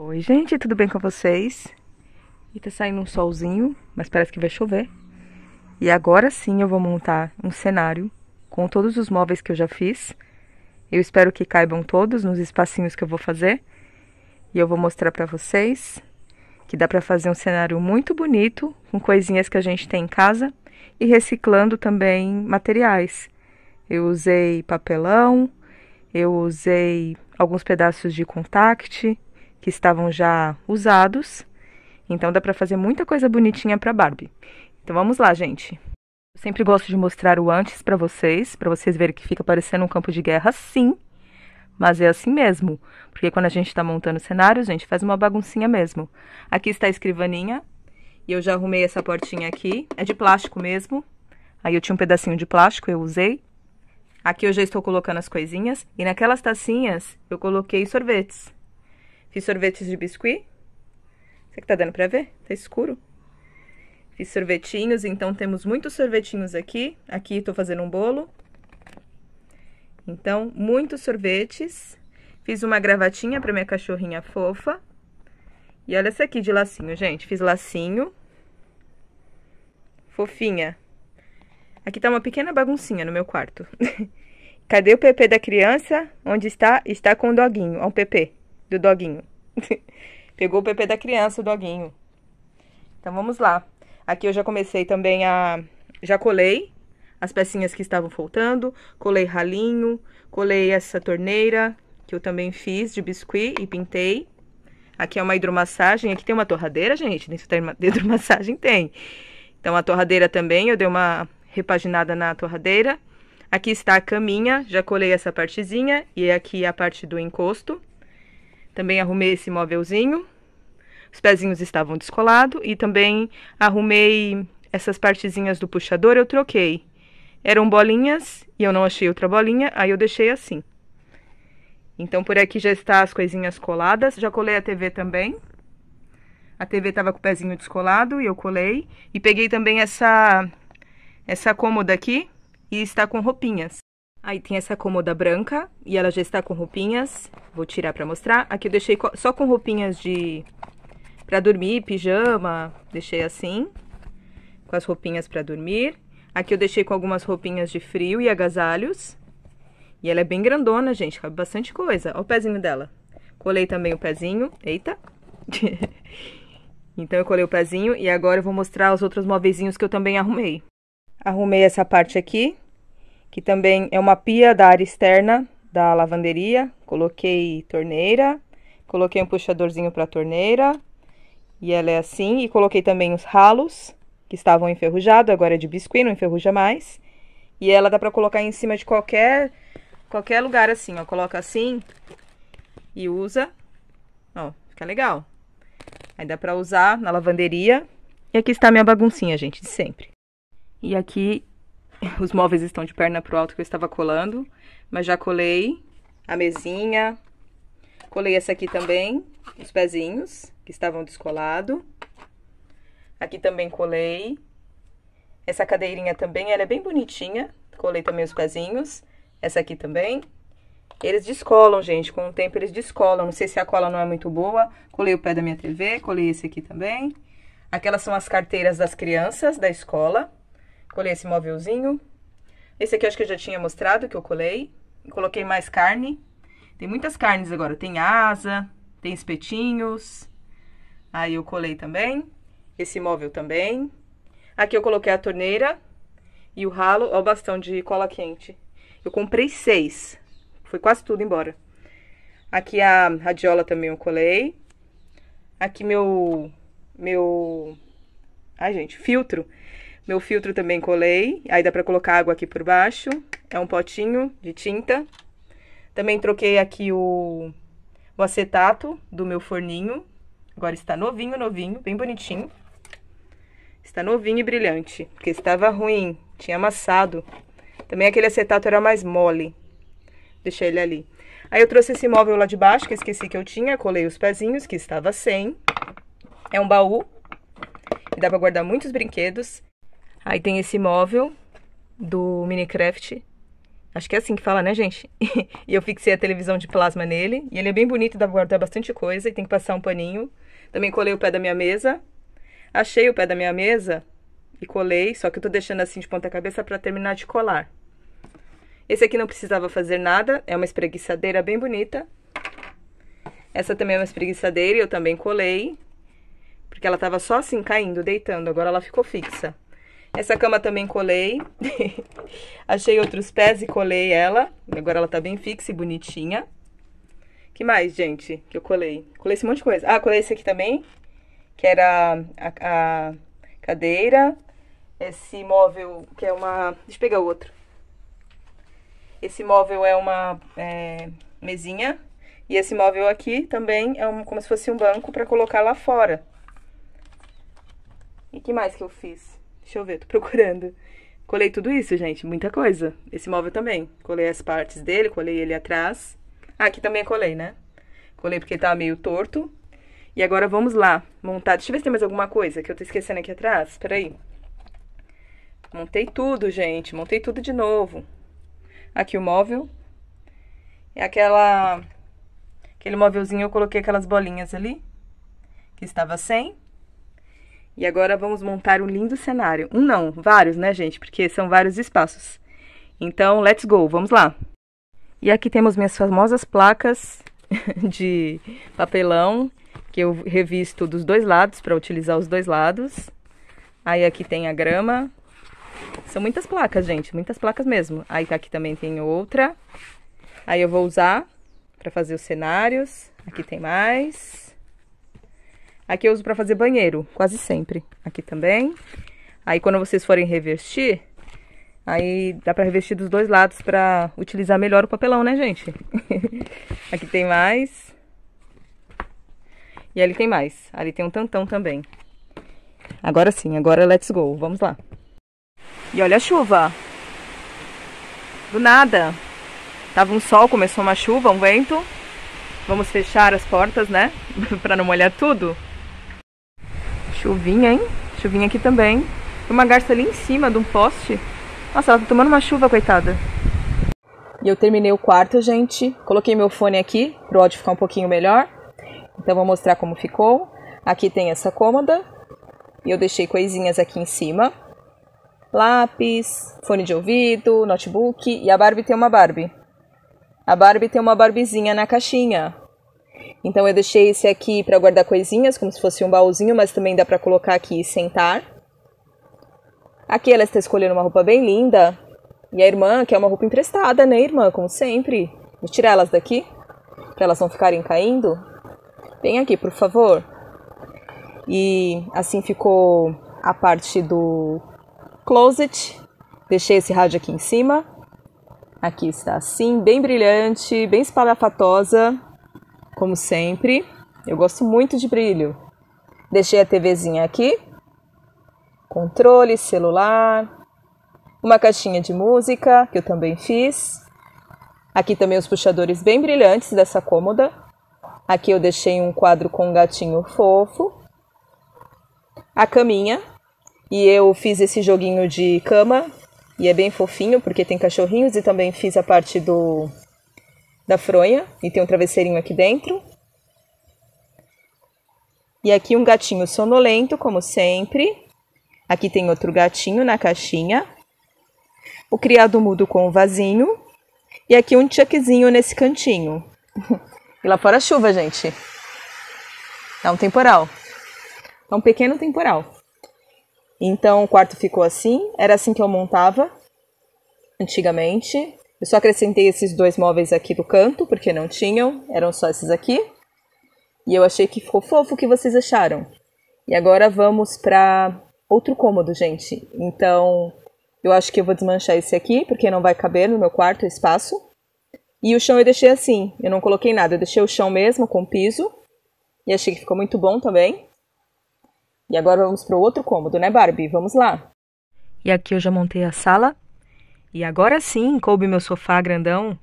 Oi, gente, tudo bem com vocês? E tá saindo um solzinho, mas parece que vai chover. E agora sim eu vou montar um cenário com todos os móveis que eu já fiz. Eu espero que caibam todos nos espacinhos que eu vou fazer. E eu vou mostrar pra vocês que dá pra fazer um cenário muito bonito com coisinhas que a gente tem em casa e reciclando também materiais. Eu usei papelão, eu usei alguns pedaços de contact, que estavam já usados. Então dá para fazer muita coisa bonitinha para Barbie. Então vamos lá, gente. Eu sempre gosto de mostrar o antes para vocês, para vocês verem que fica parecendo um campo de guerra, sim. Mas é assim mesmo, porque quando a gente está montando cenários, a gente faz uma baguncinha mesmo. Aqui está a escrivaninha, e eu já arrumei essa portinha aqui, é de plástico mesmo. Aí eu tinha um pedacinho de plástico, eu usei. Aqui eu já estou colocando as coisinhas, e naquelas tacinhas eu coloquei sorvetes. Fiz sorvetes de biscuit. Será que tá dando pra ver? Tá escuro. Fiz sorvetinhos, então temos muitos sorvetinhos aqui. Aqui tô fazendo um bolo. Então, muitos sorvetes. Fiz uma gravatinha pra minha cachorrinha fofa. E olha essa aqui de lacinho, gente. Fiz lacinho. Fofinha. Aqui tá uma pequena baguncinha no meu quarto. Cadê o PP da criança? Onde está? Está com o doguinho. Ó, o PP do doguinho. Pegou o PP da criança, o doguinho. Então, vamos lá. Aqui eu já comecei também a... Já colei as pecinhas que estavam faltando. Colei ralinho. Colei essa torneira, que eu também fiz de biscuit e pintei. Aqui é uma hidromassagem. Aqui tem uma torradeira, gente. Dentro da hidromassagem tem. Então, a torradeira também, eu dei uma repaginada na torradeira. Aqui está a caminha, já colei essa partezinha. E aqui a parte do encosto. Também arrumei esse móvelzinho. Os pezinhos estavam descolados. E também arrumei essas partezinhas do puxador, eu troquei. Eram bolinhas e eu não achei outra bolinha, aí eu deixei assim. Então, por aqui já está as coisinhas coladas. Já colei a TV também. A TV estava com o pezinho descolado e eu colei. E peguei também essa, essa cômoda aqui e está com roupinhas. Aí tem essa cômoda branca e ela já está com roupinhas. Vou tirar pra mostrar. Aqui eu deixei só com roupinhas de... Pra dormir, pijama. Deixei assim. Com as roupinhas pra dormir. Aqui eu deixei com algumas roupinhas de frio e agasalhos. E ela é bem grandona, gente. Cabe bastante coisa. Olha o pezinho dela. Colei também o pezinho. Eita. então eu colei o pezinho e agora eu vou mostrar os outros móveis que eu também arrumei. Arrumei essa parte aqui que também é uma pia da área externa da lavanderia. Coloquei torneira, coloquei um puxadorzinho para torneira, e ela é assim. E coloquei também os ralos, que estavam enferrujados, agora é de biscuit, não enferruja mais. E ela dá para colocar em cima de qualquer, qualquer lugar assim, ó. Coloca assim e usa. Ó, fica legal. Aí dá pra usar na lavanderia. E aqui está a minha baguncinha, gente, de sempre. E aqui os móveis estão de perna pro alto que eu estava colando, mas já colei a mesinha, colei essa aqui também, os pezinhos que estavam descolados. Aqui também colei. Essa cadeirinha também, ela é bem bonitinha, colei também os pezinhos. Essa aqui também. Eles descolam, gente, com o tempo eles descolam. Não sei se a cola não é muito boa. Colei o pé da minha TV, colei esse aqui também. Aquelas são as carteiras das crianças da escola. Colei esse móvelzinho. Esse aqui eu acho que eu já tinha mostrado, que eu colei. Coloquei mais carne. Tem muitas carnes agora. Tem asa, tem espetinhos. Aí eu colei também. Esse móvel também. Aqui eu coloquei a torneira e o ralo, o bastão de cola quente. Eu comprei seis. Foi quase tudo embora. Aqui a radiola também eu colei. Aqui meu... Meu... Ai, gente, filtro. Meu filtro também colei, aí dá pra colocar água aqui por baixo. É um potinho de tinta. Também troquei aqui o, o acetato do meu forninho. Agora está novinho, novinho, bem bonitinho. Está novinho e brilhante, porque estava ruim, tinha amassado. Também aquele acetato era mais mole. Deixei ele ali. Aí eu trouxe esse móvel lá de baixo, que esqueci que eu tinha, colei os pezinhos, que estava sem. É um baú, e dá pra guardar muitos brinquedos. Aí tem esse móvel do Minecraft, Acho que é assim que fala, né, gente? e eu fixei a televisão de plasma nele. E ele é bem bonito, dá pra guardar bastante coisa e tem que passar um paninho. Também colei o pé da minha mesa. Achei o pé da minha mesa e colei, só que eu tô deixando assim de ponta cabeça para terminar de colar. Esse aqui não precisava fazer nada, é uma espreguiçadeira bem bonita. Essa também é uma espreguiçadeira e eu também colei, porque ela tava só assim caindo, deitando, agora ela ficou fixa. Essa cama também colei. Achei outros pés e colei ela. Agora ela tá bem fixa e bonitinha. que mais, gente, que eu colei? Colei esse monte de coisa. Ah, colei esse aqui também, que era a, a cadeira. Esse móvel, que é uma... Deixa eu pegar outro. Esse móvel é uma é, mesinha. E esse móvel aqui também é um, como se fosse um banco para colocar lá fora. E que mais que eu fiz? Deixa eu ver, tô procurando. Colei tudo isso, gente, muita coisa. Esse móvel também. Colei as partes dele, colei ele atrás. Ah, aqui também colei, né? Colei porque ele tava meio torto. E agora vamos lá, montar. Deixa eu ver se tem mais alguma coisa que eu tô esquecendo aqui atrás. Peraí. Montei tudo, gente. Montei tudo de novo. Aqui o móvel. É aquela... Aquele móvelzinho eu coloquei aquelas bolinhas ali. Que estava sem. E agora vamos montar um lindo cenário. Um não, vários, né, gente? Porque são vários espaços. Então, let's go, vamos lá. E aqui temos minhas famosas placas de papelão, que eu revisto dos dois lados, para utilizar os dois lados. Aí aqui tem a grama. São muitas placas, gente, muitas placas mesmo. Aí aqui também tem outra. Aí eu vou usar para fazer os cenários. Aqui tem mais. Aqui eu uso para fazer banheiro, quase sempre. Aqui também. Aí quando vocês forem revestir, aí dá para revestir dos dois lados para utilizar melhor o papelão, né, gente? Aqui tem mais. E ali tem mais. Ali tem um tantão também. Agora sim, agora let's go. Vamos lá. E olha a chuva. Do nada. Tava um sol, começou uma chuva, um vento. Vamos fechar as portas, né? para não molhar tudo. Chuvinha, hein? Chuvinha aqui também. Uma garça ali em cima de um poste. Nossa, ela tá tomando uma chuva, coitada. E eu terminei o quarto, gente. Coloquei meu fone aqui pro áudio ficar um pouquinho melhor. Então vou mostrar como ficou. Aqui tem essa cômoda. E eu deixei coisinhas aqui em cima. Lápis, fone de ouvido, notebook. E a Barbie tem uma Barbie. A Barbie tem uma Barbiezinha na caixinha. Então eu deixei esse aqui para guardar coisinhas, como se fosse um baúzinho, mas também dá para colocar aqui e sentar. Aqui ela está escolhendo uma roupa bem linda. E a irmã quer uma roupa emprestada, né, irmã? Como sempre. Vou tirar elas daqui, para elas não ficarem caindo. Vem aqui, por favor. E assim ficou a parte do closet. Deixei esse rádio aqui em cima. Aqui está assim, bem brilhante, bem espalhafatosa como sempre. Eu gosto muito de brilho. Deixei a TVzinha aqui. Controle, celular. Uma caixinha de música, que eu também fiz. Aqui também os puxadores bem brilhantes dessa cômoda. Aqui eu deixei um quadro com um gatinho fofo. A caminha. E eu fiz esse joguinho de cama. E é bem fofinho, porque tem cachorrinhos. E também fiz a parte do da fronha e tem um travesseirinho aqui dentro. E aqui um gatinho sonolento, como sempre. Aqui tem outro gatinho na caixinha. O criado mudo com o vasinho. E aqui um chuckzinho nesse cantinho. e lá fora chuva, gente. É um temporal. É um pequeno temporal. Então o quarto ficou assim. Era assim que eu montava antigamente. Eu só acrescentei esses dois móveis aqui do canto, porque não tinham, eram só esses aqui. E eu achei que ficou fofo o que vocês acharam. E agora vamos para outro cômodo, gente. Então, eu acho que eu vou desmanchar esse aqui, porque não vai caber no meu quarto espaço. E o chão eu deixei assim, eu não coloquei nada, eu deixei o chão mesmo com piso. E achei que ficou muito bom também. E agora vamos para o outro cômodo, né, Barbie? Vamos lá. E aqui eu já montei a sala e agora sim, coube meu sofá grandão.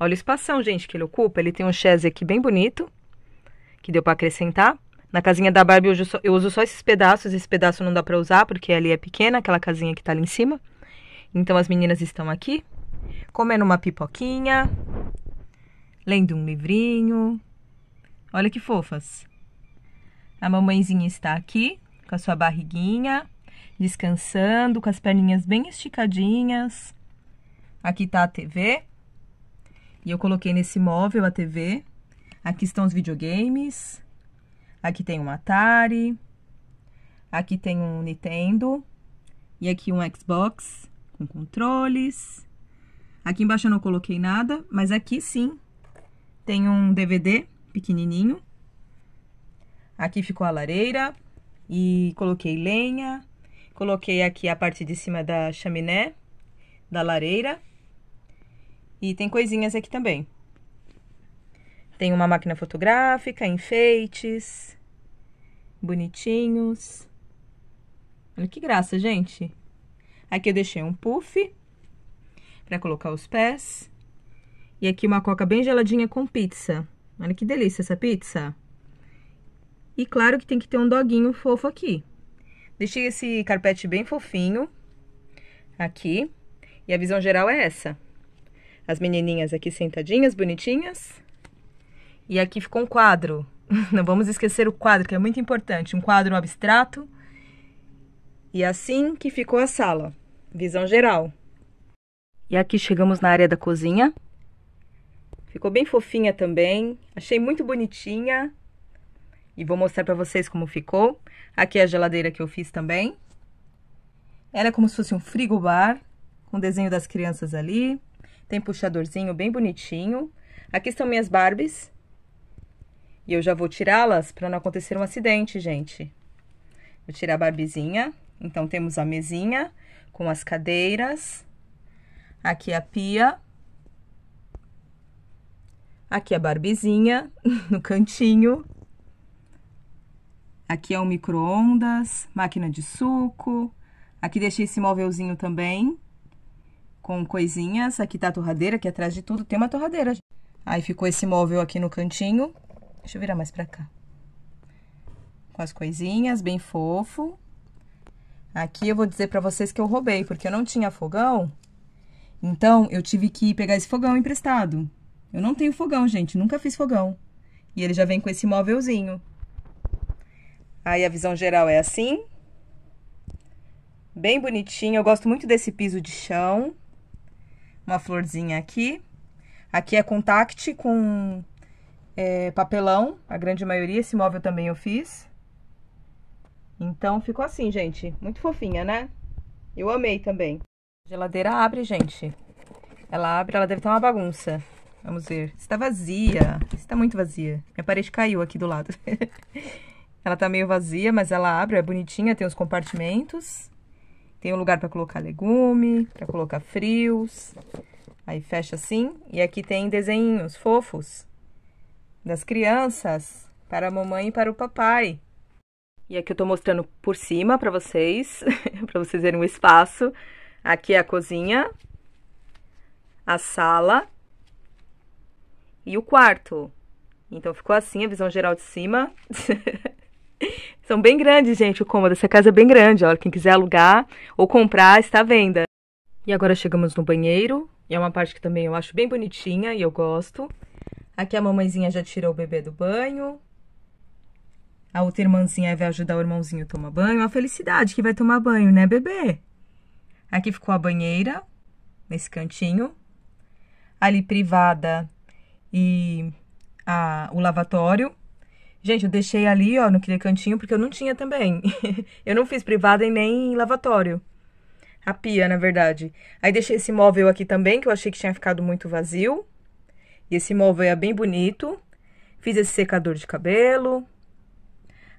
Olha o espação, gente, que ele ocupa. Ele tem um chaise aqui bem bonito, que deu para acrescentar. Na casinha da Barbie eu uso, só, esses pedaços. Esse pedaço não dá para usar, porque ali é pequena, aquela casinha que tá ali em cima. Então as meninas estão aqui. comendo uma pipoquinha, lendo um livrinho. Olha que fofas. A mamãezinha está aqui, com a sua barriguinha, descansando, com as perninhas bem esticadinhas. Aqui tá a TV. E eu coloquei nesse móvel a TV. Aqui estão os videogames. Aqui tem um Atari. Aqui tem um Nintendo. E aqui um Xbox com controles. Aqui embaixo eu não coloquei nada, mas aqui sim tem um DVD pequenininho. Aqui ficou a lareira e coloquei lenha. Coloquei aqui a parte de cima da chaminé, da lareira. E tem coisinhas aqui também. Tem uma máquina fotográfica, enfeites, bonitinhos. Olha que graça, gente. Aqui eu deixei um puff para colocar os pés. E aqui uma coca bem geladinha com pizza. Olha que delícia essa pizza. E claro que tem que ter um doguinho fofo aqui. Deixei esse carpete bem fofinho aqui. E a visão geral é essa. As menininhas aqui sentadinhas, bonitinhas. E aqui ficou um quadro. Não vamos esquecer o quadro, que é muito importante. Um quadro abstrato. E assim que ficou a sala. Visão geral. E aqui chegamos na área da cozinha. Ficou bem fofinha também. Achei muito bonitinha. E vou mostrar para vocês como ficou. Aqui é a geladeira que eu fiz também. Ela é como se fosse um frigobar, com desenho das crianças ali. Tem puxadorzinho bem bonitinho. Aqui estão minhas Barbies. E eu já vou tirá-las para não acontecer um acidente, gente. Vou tirar a barbizinha. Então, temos a mesinha com as cadeiras. Aqui a pia. Aqui a barbizinha no cantinho. Aqui é o micro-ondas, máquina de suco. Aqui deixei esse móvelzinho também, com coisinhas. Aqui tá a torradeira, aqui atrás de tudo tem uma torradeira. Aí ficou esse móvel aqui no cantinho. Deixa eu virar mais pra cá. Com as coisinhas, bem fofo. Aqui eu vou dizer pra vocês que eu roubei, porque eu não tinha fogão. Então, eu tive que pegar esse fogão emprestado. Eu não tenho fogão, gente, nunca fiz fogão. E ele já vem com esse móvelzinho. Aí a visão geral é assim. Bem bonitinho. Eu gosto muito desse piso de chão. Uma florzinha aqui. Aqui é contact com é, papelão, a grande maioria. Esse móvel também eu fiz. Então, ficou assim, gente. Muito fofinha, né? Eu amei também. A geladeira abre, gente. Ela abre, ela deve estar uma bagunça. Vamos ver. Está vazia. Está muito vazia. Minha parede caiu aqui do lado. ela tá meio vazia, mas ela abre, é bonitinha, tem os compartimentos. Tem um lugar para colocar legume, para colocar frios. Aí fecha assim. E aqui tem desenhos fofos das crianças para a mamãe e para o papai. E aqui eu tô mostrando por cima para vocês, para vocês verem o espaço. Aqui é a cozinha, a sala e o quarto. Então ficou assim a visão geral de cima. São bem grandes, gente, o cômodo. Essa casa é bem grande, ó. Quem quiser alugar ou comprar, está à venda. E agora chegamos no banheiro. E é uma parte que também eu acho bem bonitinha e eu gosto. Aqui a mamãezinha já tirou o bebê do banho. A outra irmãzinha vai ajudar o irmãozinho a tomar banho. A felicidade que vai tomar banho, né, bebê? Aqui ficou a banheira, nesse cantinho. Ali privada e a, o lavatório. Gente, eu deixei ali, ó, naquele cantinho, porque eu não tinha também. eu não fiz privada e nem lavatório. A pia, na verdade. Aí deixei esse móvel aqui também, que eu achei que tinha ficado muito vazio. E esse móvel é bem bonito. Fiz esse secador de cabelo.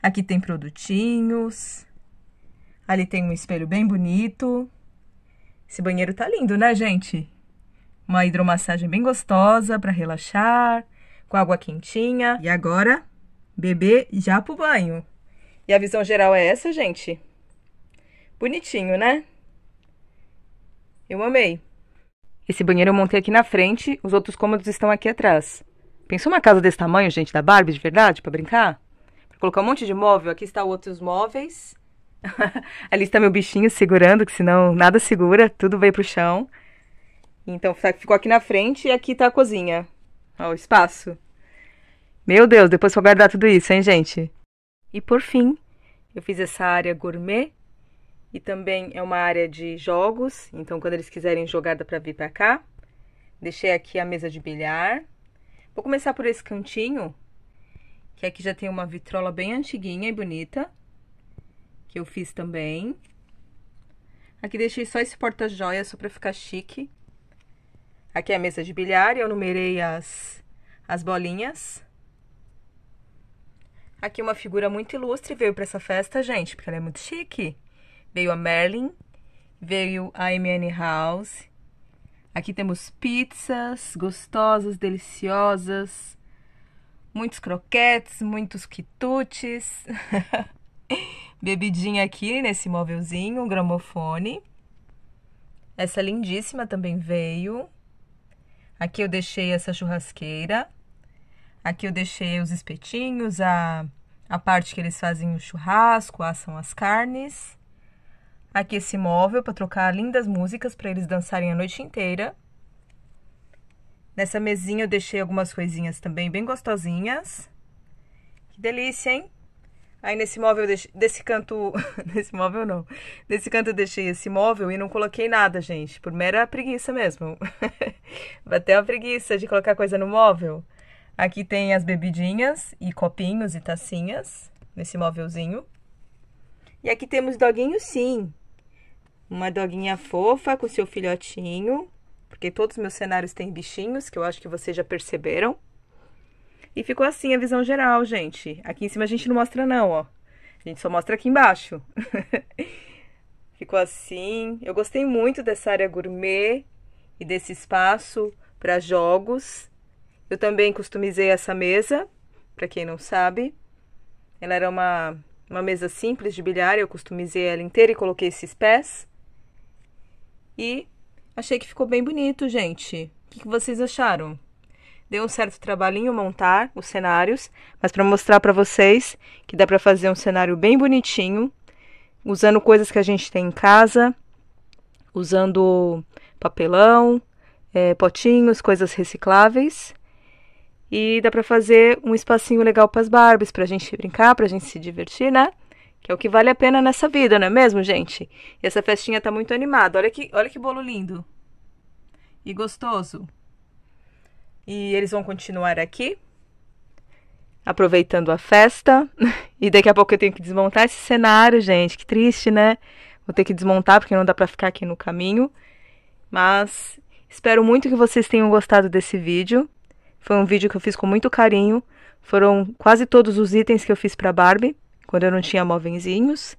Aqui tem produtinhos. Ali tem um espelho bem bonito. Esse banheiro tá lindo, né, gente? Uma hidromassagem bem gostosa para relaxar, com água quentinha. E agora, bebê já pro banho. E a visão geral é essa, gente. Bonitinho, né? Eu amei. Esse banheiro eu montei aqui na frente, os outros cômodos estão aqui atrás. Pensou uma casa desse tamanho, gente, da Barbie, de verdade, para brincar? Pra colocar um monte de móvel, aqui está outros móveis. Ali está meu bichinho segurando, que senão nada segura, tudo veio pro chão. Então ficou aqui na frente e aqui tá a cozinha. Ó, o espaço. Meu Deus, depois vou guardar tudo isso, hein, gente? E por fim, eu fiz essa área gourmet e também é uma área de jogos, então quando eles quiserem jogar dá pra vir pra cá. Deixei aqui a mesa de bilhar. Vou começar por esse cantinho, que aqui já tem uma vitrola bem antiguinha e bonita, que eu fiz também. Aqui deixei só esse porta-joia, só pra ficar chique. Aqui é a mesa de bilhar, eu numerei as, as bolinhas. Aqui uma figura muito ilustre veio para essa festa, gente, porque ela é muito chique. Veio a Merlin, veio a M.N. House. Aqui temos pizzas gostosas, deliciosas. Muitos croquetes, muitos quitutes. Bebidinha aqui nesse móvelzinho, um gramofone. Essa lindíssima também veio. Aqui eu deixei essa churrasqueira. Aqui eu deixei os espetinhos, a, a parte que eles fazem o churrasco, assam as carnes. Aqui esse móvel para trocar lindas músicas para eles dançarem a noite inteira. Nessa mesinha eu deixei algumas coisinhas também bem gostosinhas. Que delícia, hein? Aí nesse móvel, desse canto, nesse móvel não, nesse canto eu deixei esse móvel e não coloquei nada, gente, por mera preguiça mesmo. Bateu a preguiça de colocar coisa no móvel. Aqui tem as bebidinhas e copinhos e tacinhas nesse móvelzinho. E aqui temos doguinho sim. Uma doguinha fofa com seu filhotinho, porque todos os meus cenários têm bichinhos, que eu acho que vocês já perceberam. E ficou assim a visão geral, gente. Aqui em cima a gente não mostra não, ó. A gente só mostra aqui embaixo. ficou assim. Eu gostei muito dessa área gourmet e desse espaço para jogos. Eu também customizei essa mesa, para quem não sabe. Ela era uma, uma mesa simples de bilhar, eu customizei ela inteira e coloquei esses pés. E achei que ficou bem bonito, gente. O que, que vocês acharam? Deu um certo trabalhinho montar os cenários, mas para mostrar para vocês que dá para fazer um cenário bem bonitinho, usando coisas que a gente tem em casa, usando papelão, é, potinhos, coisas recicláveis. E dá pra fazer um espacinho legal para as Barbies, pra gente brincar, pra gente se divertir, né? Que é o que vale a pena nessa vida, não é mesmo, gente? E essa festinha tá muito animada. Olha que, olha que bolo lindo. E gostoso. E eles vão continuar aqui, aproveitando a festa. E daqui a pouco eu tenho que desmontar esse cenário, gente. Que triste, né? Vou ter que desmontar porque não dá pra ficar aqui no caminho. Mas espero muito que vocês tenham gostado desse vídeo. Foi um vídeo que eu fiz com muito carinho. Foram quase todos os itens que eu fiz para Barbie, quando eu não tinha móvenzinhos.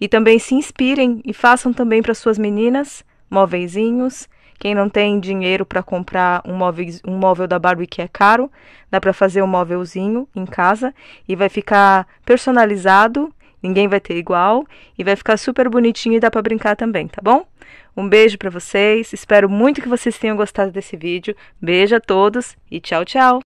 E também se inspirem e façam também para suas meninas móvenzinhos. Quem não tem dinheiro para comprar um móvel, um móvel da Barbie que é caro, dá para fazer um móvelzinho em casa e vai ficar personalizado, ninguém vai ter igual e vai ficar super bonitinho e dá para brincar também, tá bom? Um beijo para vocês. Espero muito que vocês tenham gostado desse vídeo. Beijo a todos e tchau, tchau.